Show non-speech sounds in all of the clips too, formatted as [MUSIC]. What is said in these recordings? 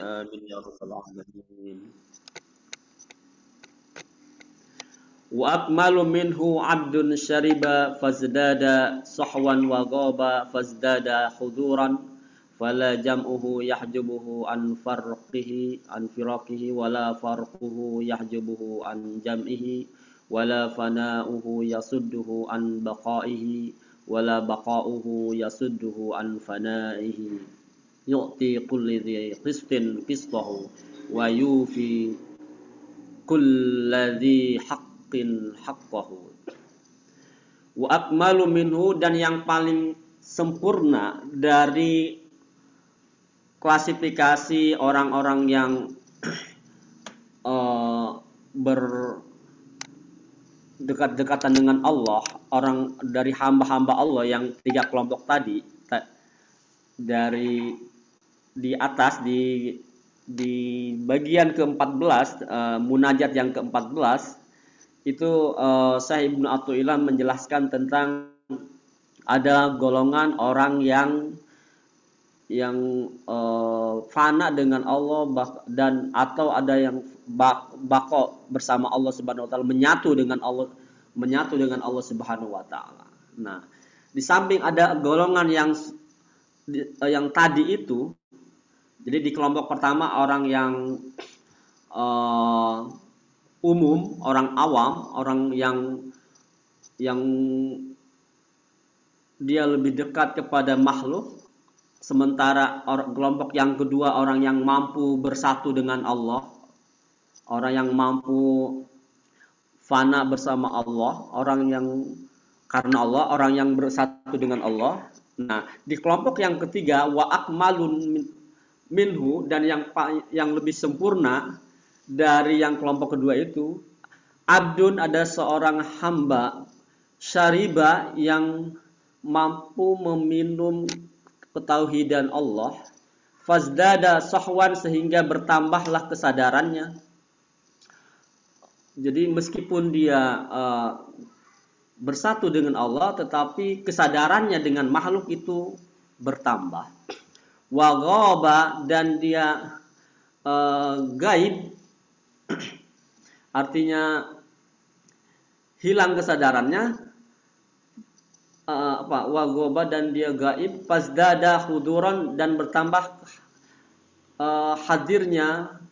آمين يا رب العالمين. وأكمل منه عبد شرب فازداد صحوا وغاب فازداد حضورا فلا جمعه يحجبه عن فرقه عن فراقه ولا فرقه يحجبه عن جمعه ولا فناؤه يصده عن بقائه ولا بقاؤه يصده عن فنائه. yu'ti kulli dhi qistin qistahu wa yufi kulladhi haqqin haqqahu. Wa akmalu minhu dan yang paling sempurna dari klasifikasi orang-orang yang uh, [CLEARS THROAT] berdekat-dekatan dengan Allah, orang dari hamba-hamba Allah yang tiga kelompok tadi dari di atas di di bagian ke-14 uh, munajat yang ke-14 itu uh, Syekh Ibnu Athaillah menjelaskan tentang ada golongan orang yang yang uh, fana dengan Allah dan atau ada yang bak, bako bersama Allah Subhanahu wa taala menyatu dengan Allah menyatu dengan Allah Subhanahu wa taala. Nah, di samping ada golongan yang yang tadi itu jadi di kelompok pertama orang yang uh, umum, orang awam, orang yang yang dia lebih dekat kepada makhluk, sementara orang, kelompok yang kedua orang yang mampu bersatu dengan Allah, orang yang mampu fana bersama Allah, orang yang karena Allah, orang yang bersatu dengan Allah. Nah, di kelompok yang ketiga wa akmalun minhu dan yang yang lebih sempurna dari yang kelompok kedua itu abdun ada seorang hamba syariba yang mampu meminum ketauhidan Allah. Fazdada sahwan sehingga bertambahlah kesadarannya. Jadi meskipun dia uh, bersatu dengan Allah tetapi kesadarannya dengan makhluk itu bertambah wa dan dia uh, gaib. Artinya hilang kesadarannya. Uh, apa? Wagoba dan dia gaib. Pas dada huduran dan bertambah uh, hadirnya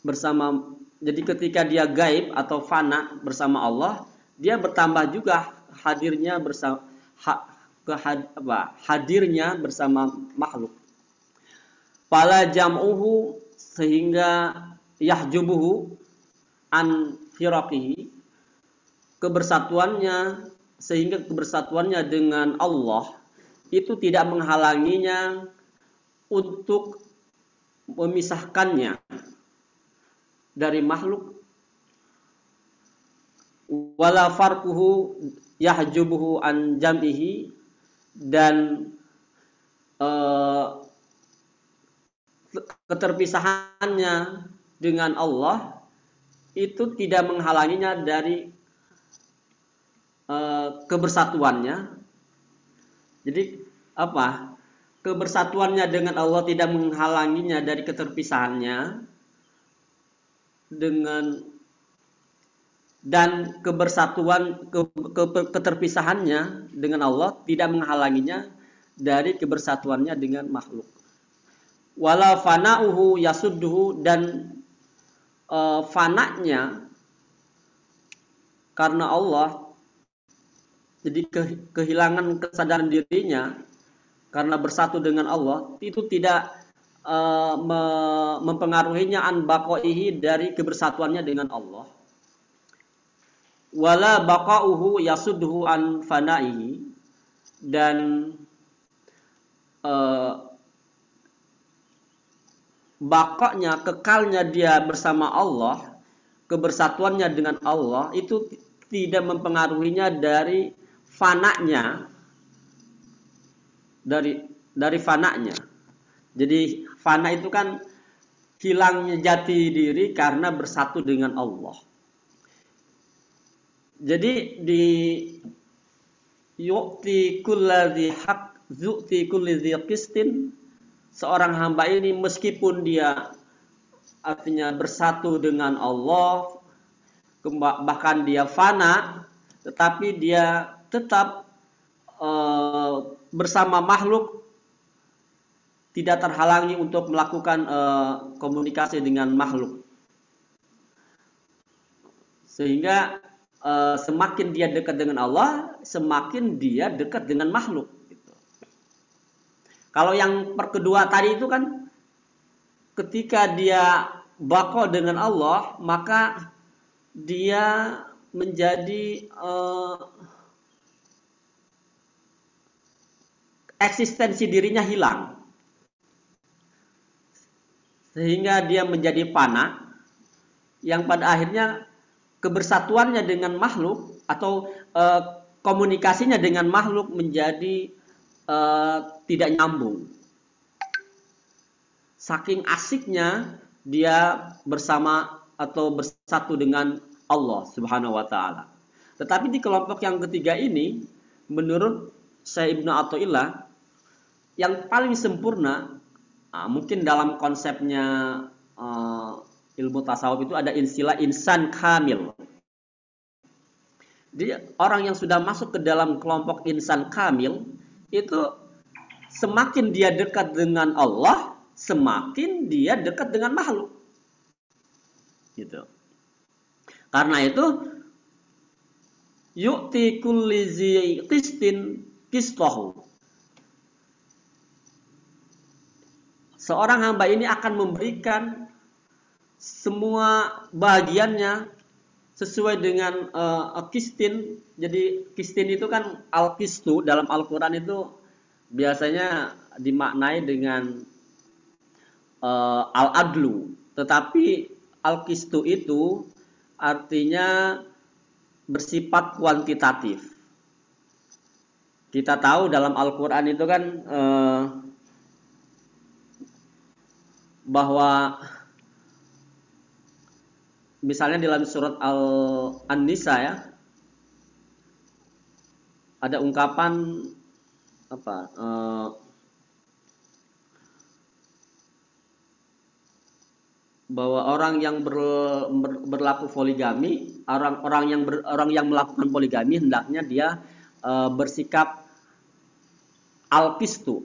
bersama. Jadi ketika dia gaib atau fana bersama Allah dia bertambah juga hadirnya bersama ke apa, hadirnya bersama makhluk. Fala jam'uhu sehingga yahjubuhu an firaqihi kebersatuannya sehingga kebersatuannya dengan Allah itu tidak menghalanginya untuk memisahkannya dari makhluk. Wala farquhu yahjubuhu an jam'ihi dan uh, keterpisahannya dengan Allah itu tidak menghalanginya dari uh, kebersatuannya. Jadi apa? Kebersatuannya dengan Allah tidak menghalanginya dari keterpisahannya dengan dan kebersatuan ke, ke, keterpisahannya dengan Allah tidak menghalanginya dari kebersatuannya dengan makhluk. Wala fana'uhu yasudduhu dan uh, fananya karena Allah jadi ke, kehilangan kesadaran dirinya karena bersatu dengan Allah itu tidak uh, me, mempengaruhinya an baqaihi dari kebersatuannya dengan Allah wala baqauhu yasudduhu an fanaihi dan uh, bakoknya, kekalnya dia bersama Allah, kebersatuannya dengan Allah itu tidak mempengaruhinya dari fananya dari dari fananya. Jadi fana itu kan hilangnya jati diri karena bersatu dengan Allah. Jadi di yu'ti kulladhi haq zu'ti kulli qistin seorang hamba ini meskipun dia artinya bersatu dengan Allah bahkan dia fana tetapi dia tetap uh, bersama makhluk tidak terhalangi untuk melakukan uh, komunikasi dengan makhluk. Sehingga uh, semakin dia dekat dengan Allah semakin dia dekat dengan makhluk gitu. kalau yang kedua tadi itu kan ketika dia bako dengan Allah maka dia menjadi uh, eksistensi dirinya hilang sehingga dia menjadi panah yang pada akhirnya kebersatuannya dengan makhluk atau uh, komunikasinya dengan makhluk menjadi uh, tidak nyambung saking asiknya dia bersama atau bersatu dengan Allah Subhanahu wa taala. Tetapi di kelompok yang ketiga ini menurut saya Ibnu Athaillah yang paling sempurna nah, mungkin dalam konsepnya uh, ilmu tasawuf itu ada istilah insan kamil. Jadi orang yang sudah masuk ke dalam kelompok insan kamil itu semakin dia dekat dengan Allah, semakin dia dekat dengan makhluk. Gitu. Karena itu yu'ti kulli qistin. Seorang hamba ini akan memberikan semua bagiannya sesuai dengan uh, kistin. Jadi kistin itu kan al-kistu dalam Al-Qur'an itu biasanya dimaknai dengan uh, al-adlu. Tetapi al-kistu itu artinya bersifat kuantitatif. Kita tahu dalam Al-Quran itu kan uh, bahwa misalnya dalam surat Al-An-Nisa ya ada ungkapan apa uh, bahwa orang yang ber, ber, berlaku poligami, orang-orang yang ber, orang yang melakukan poligami hendaknya dia e, bersikap al-qistu,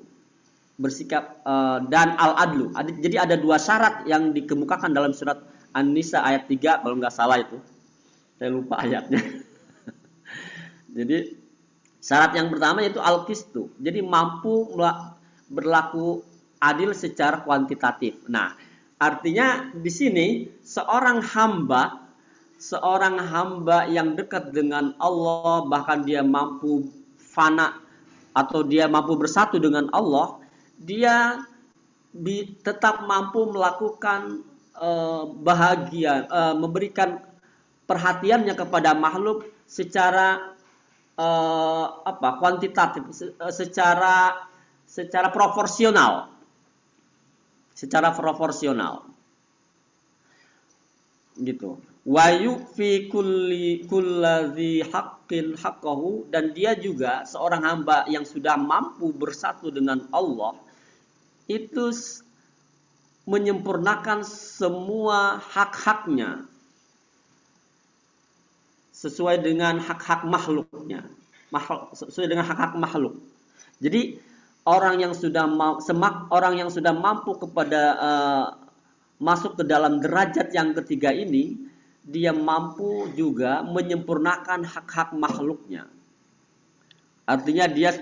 bersikap e, dan al-adlu. Jadi ada dua syarat yang dikemukakan dalam surat An-Nisa ayat 3 kalau nggak salah itu. Saya lupa ayatnya. [LAUGHS] Jadi syarat yang pertama yaitu al-qistu. Jadi mampu berlaku adil secara kuantitatif. Nah, Artinya di sini seorang hamba, seorang hamba yang dekat dengan Allah bahkan dia mampu fana atau dia mampu bersatu dengan Allah, dia di, tetap mampu melakukan uh, bahagia, uh, memberikan perhatiannya kepada makhluk secara uh, apa kuantitatif, secara secara proporsional secara proporsional. Gitu. Wa yufi kulli kulladzi haqqin haqqahu dan dia juga seorang hamba yang sudah mampu bersatu dengan Allah itu menyempurnakan semua hak-haknya sesuai dengan hak-hak makhluknya. Makhluk, sesuai dengan hak-hak makhluk. Jadi orang yang sudah semak orang yang sudah mampu kepada uh, masuk ke dalam derajat yang ketiga ini dia mampu juga menyempurnakan hak-hak makhluknya artinya dia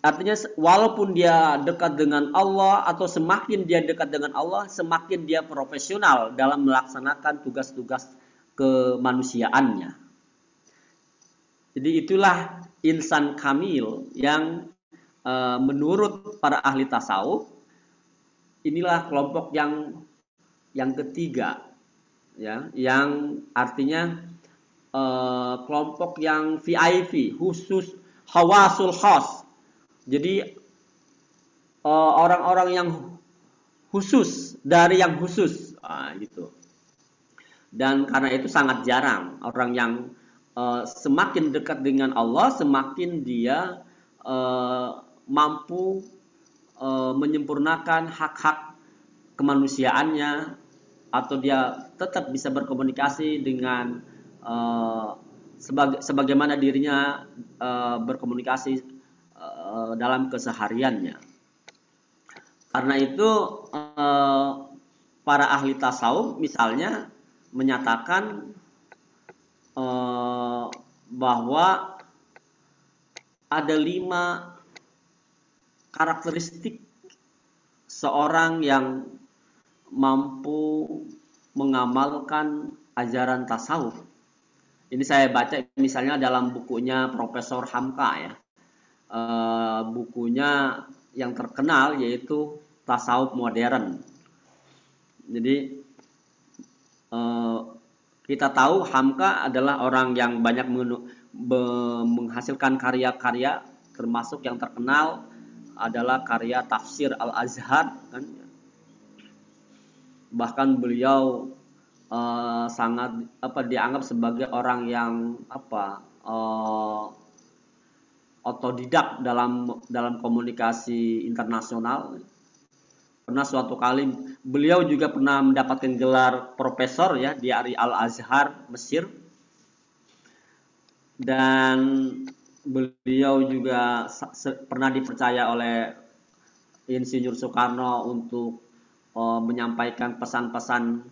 artinya walaupun dia dekat dengan Allah atau semakin dia dekat dengan Allah semakin dia profesional dalam melaksanakan tugas-tugas kemanusiaannya. Jadi itulah insan kamil yang uh, menurut para ahli tasawuf inilah kelompok yang yang ketiga ya yang artinya uh, kelompok yang VIP khusus hawasul khas. Jadi eh, orang-orang yang khusus dari yang khusus ah, gitu. Dan karena itu sangat jarang orang yang uh, semakin dekat dengan Allah, semakin dia uh, mampu menyempurnakan hak-hak kemanusiaannya atau dia tetap bisa berkomunikasi dengan sebaga, sebagaimana dirinya e, berkomunikasi e, dalam kesehariannya. Karena itu e, para ahli tasawuf misalnya menyatakan e, bahwa ada lima karakteristik seorang yang mampu mengamalkan ajaran tasawuf. Ini saya baca misalnya dalam bukunya Profesor Hamka ya. E, bukunya yang terkenal yaitu Tasawuf Modern. Jadi e, kita tahu Hamka adalah orang yang banyak menghasilkan karya-karya termasuk yang terkenal adalah karya tafsir Al-Azhar kan bahkan beliau uh, sangat apa dianggap sebagai orang yang apa uh, otodidak dalam dalam komunikasi internasional. Pernah suatu kali beliau juga pernah mendapatkan gelar profesor ya di Al Azhar Mesir. Dan beliau juga pernah dipercaya oleh Insinyur Soekarno untuk uh, menyampaikan pesan-pesan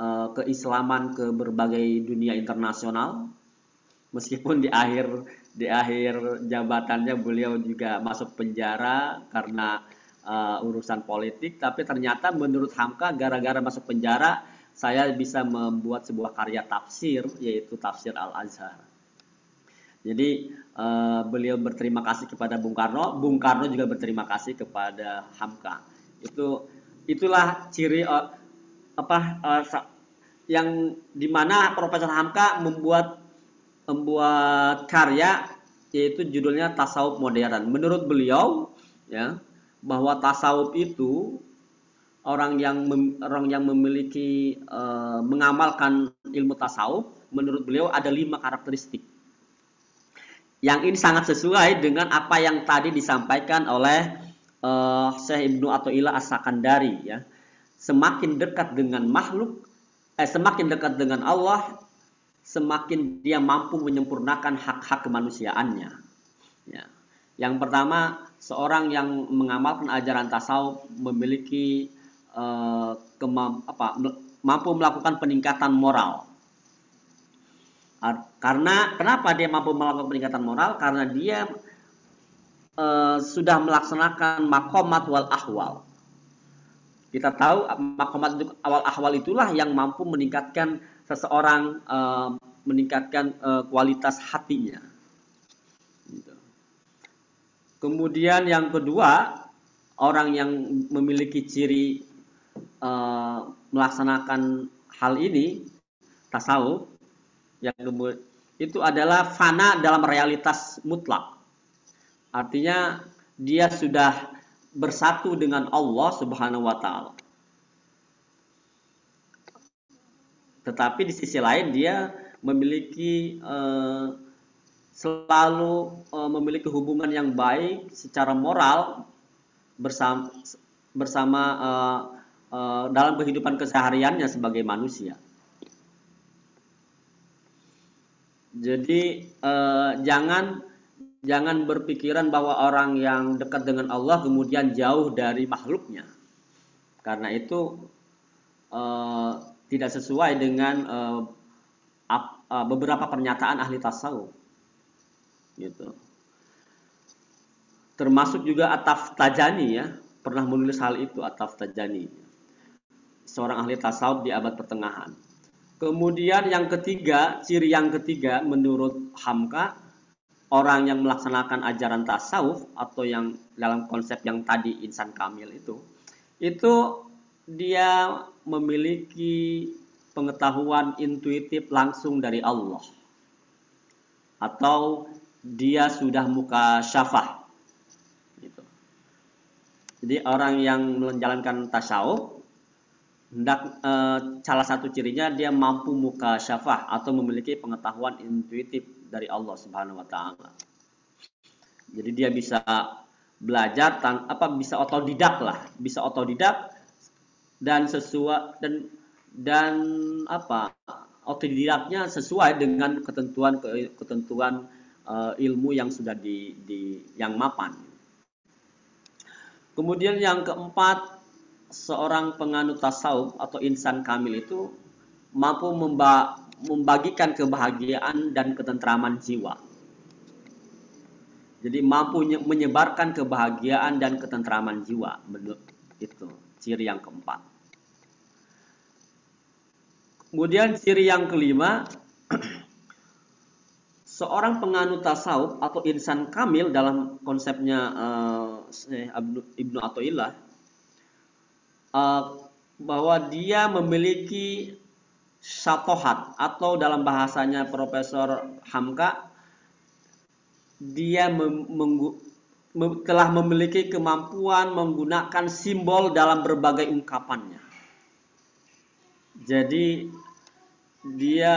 uh, keislaman ke berbagai dunia internasional. Meskipun di akhir di akhir jabatannya beliau juga masuk penjara karena uh, urusan politik, tapi ternyata menurut Hamka gara-gara masuk penjara saya bisa membuat sebuah karya tafsir yaitu tafsir Al-Azhar. Jadi uh, beliau berterima kasih kepada Bung Karno, Bung Karno juga berterima kasih kepada Hamka. Itu itulah ciri uh, apa uh, yang di mana Profesor Hamka membuat membuat karya yaitu judulnya tasawuf modern. Menurut beliau ya bahwa tasawuf itu orang yang mem, orang yang memiliki uh, mengamalkan ilmu tasawuf menurut beliau ada lima karakteristik. Yang ini sangat sesuai dengan apa yang tadi disampaikan oleh uh, Syekh Ibnu Athaillah As-Sakandari ya. Semakin dekat dengan makhluk eh semakin dekat dengan Allah, semakin dia mampu menyempurnakan hak-hak kemanusiaannya. Ya. Yang pertama, seorang yang mengamalkan ajaran tasawuf memiliki kemam, apa, mampu melakukan peningkatan moral. Karena kenapa dia mampu melakukan peningkatan moral? Karena dia Eh, sudah melaksanakan makomat wal ahwal. Kita tahu makomat awal ahwal itulah yang mampu meningkatkan seseorang uh, meningkatkan uh, kualitas hatinya. Gitu. Kemudian yang kedua, orang yang memiliki ciri uh, melaksanakan hal ini tasawuf yang itu adalah fana dalam realitas mutlak Artinya dia sudah bersatu dengan Allah Subhanahu wa taala. Tetapi di sisi lain dia memiliki uh, selalu uh, memiliki hubungan yang baik secara moral bersama bersama uh, dalam kehidupan kesehariannya sebagai manusia. Jadi jangan jangan berpikiran bahwa orang yang dekat dengan Allah kemudian jauh dari makhluknya. Karena itu uh, tidak sesuai dengan uh, uh, beberapa pernyataan ahli tasawuf. Gitu. Termasuk juga Ataf Tajani ya, pernah menulis hal itu Ataf Tajani. Seorang ahli tasawuf di abad pertengahan. Kemudian yang ketiga, ciri yang ketiga menurut Hamka orang yang melaksanakan ajaran tasawuf atau yang dalam konsep yang tadi insan kamil itu itu dia memiliki pengetahuan intuitif langsung dari Allah. Atau dia sudah muka syafah. Gitu. Jadi orang yang menjalankan tasawuf hendak e, salah satu cirinya dia mampu muka syafah atau memiliki pengetahuan intuitif dari Allah Subhanahu wa taala. Jadi dia bisa belajar tan apa bisa otodidak lah bisa otodidak dan sesuai dan dan apa otodidaknya sesuai dengan ketentuan ketentuan uh, ilmu yang sudah di, di yang mapan kemudian yang keempat seorang penganut tasawuf atau insan kamil itu mampu memba membagikan kebahagiaan dan ketentraman jiwa jadi mampu menyebarkan kebahagiaan dan ketentraman jiwa. Itu ciri yang keempat. Kemudian ciri yang kelima, [CLEARS THROAT] seorang penganut tasawuf atau insan kamil dalam konsepnya uh, Ibnu Athaillah uh, bahwa dia memiliki syatohat atau dalam bahasanya Profesor Hamka dia telah memiliki kemampuan menggunakan simbol dalam berbagai ungkapannya. Jadi dia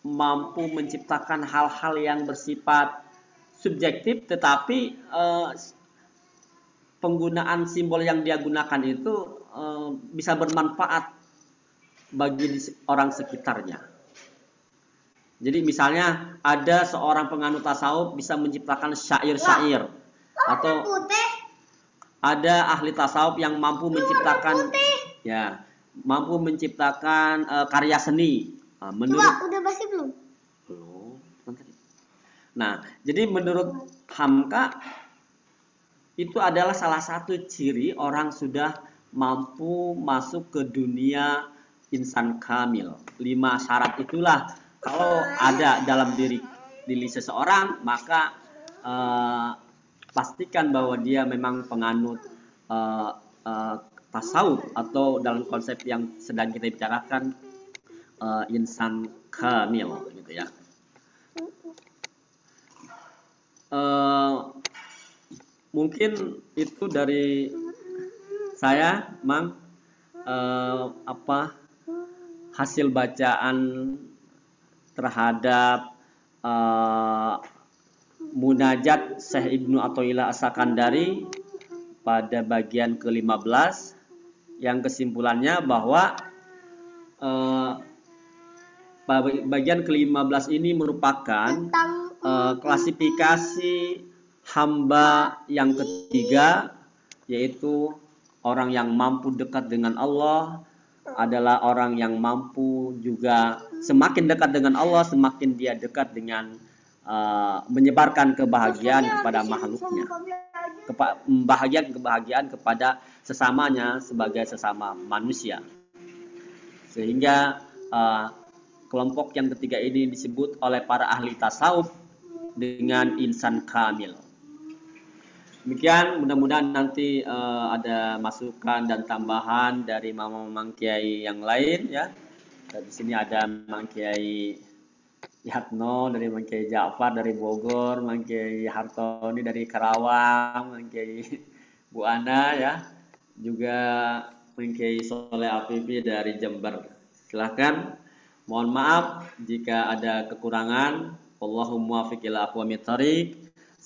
mampu menciptakan hal-hal yang bersifat subjektif tetapi eh, penggunaan simbol yang dia gunakan itu eh, bisa bermanfaat bagi orang sekitarnya. Jadi misalnya ada seorang penganut tasawuf bisa menciptakan syair-syair atau ada ahli tasawuf yang mampu menciptakan ya mampu menciptakan uh, karya seni. Uh, menurut Coba, udah pasti belum? Belum. Nah, jadi menurut Hamka itu adalah salah satu ciri orang sudah mampu masuk ke dunia insan kamil. Lima syarat itulah kalau ada dalam diri diri seseorang maka uh, pastikan bahwa dia memang penganut uh, uh, tasawuf atau dalam konsep yang sedang kita bicarakan uh, insan kamil gitu ya. Uh, mungkin itu dari saya, Mang. Uh, apa hasil bacaan terhadap uh, munajat Syekh Ibnu Athaillah Asakandari pada bagian ke-15 yang kesimpulannya bahwa uh, bagian ke-15 ini merupakan uh, klasifikasi hamba yang ketiga yaitu orang yang mampu dekat dengan Allah adalah orang yang mampu juga semakin dekat dengan Allah semakin dia dekat dengan uh, menyebarkan kebahagiaan kepada makhluknya. Kepa kebahagiaan kebahagiaan kepada sesamanya sebagai sesama manusia. Sehingga uh, kelompok yang ketiga ini disebut oleh para ahli tasawuf dengan insan kamil Demikian mudah-mudahan nanti uh, ada masukan dan tambahan dari mama-mama kiai yang lain ya. Di sini ada Mang Kiai Yatno dari Mang Kiai Ja'far dari Bogor, Mang Kiai Hartoni dari Karawang, Mang Kiai Bu Ana ya. Juga Mang Kiai Soleh Afifi dari Jember. Silahkan mohon maaf jika ada kekurangan. Allahumma fiqil aqwamit tariq.